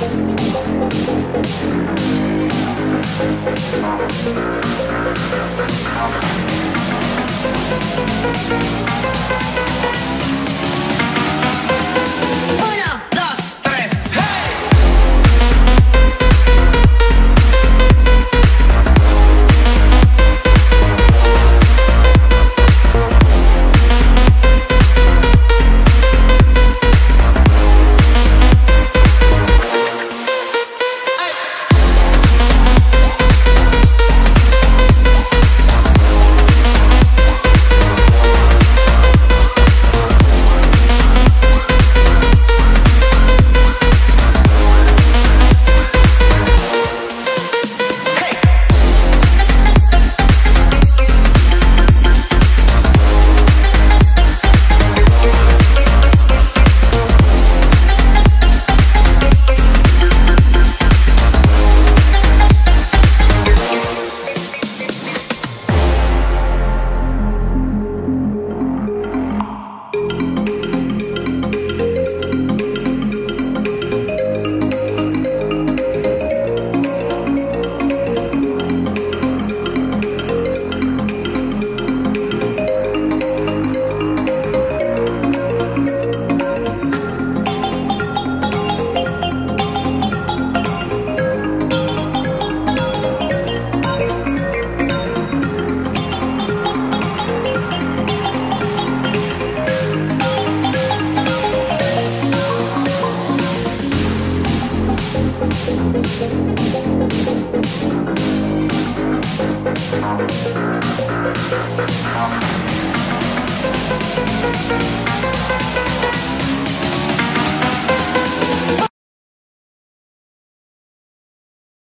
Thank Thank you.